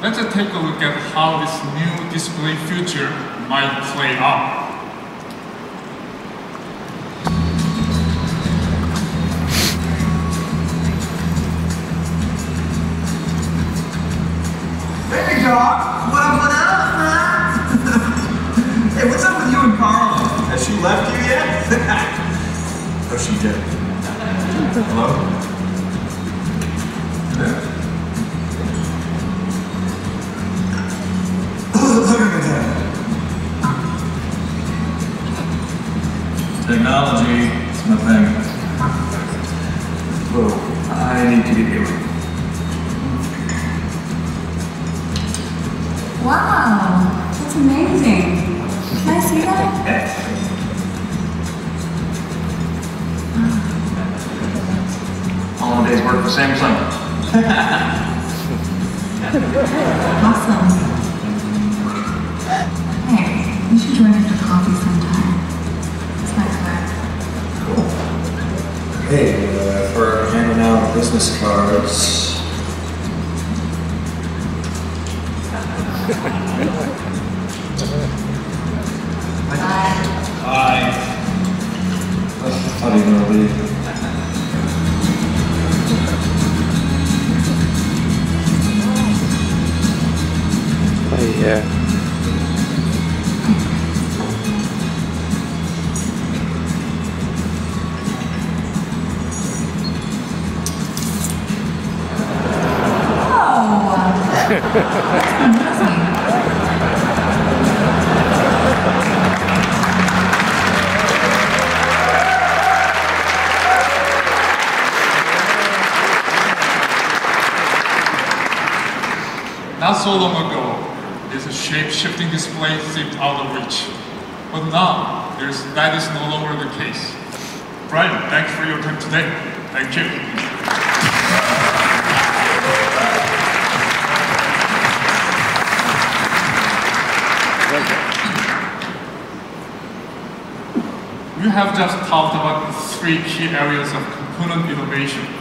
let's take a look at how this new display feature might play out. Hey, dog. What up, what up, man? hey, what's up with you and Carl? Has she left you yet? oh, she did. Hello? Technology is my thing. Whoa, I need to get going. Wow, that's amazing. Can I see that? All days work for Samsung. Awesome. Hey, you should join us for coffee correct. Hey, uh, for handing out business cards. Bye. Hi. I thought you were gonna leave. Oh, yeah. Not so long ago, this shape-shifting display seemed out of reach. But now, that is no longer the case. Brian, thanks for your time today. Thank you. We have just talked about three key areas of component innovation.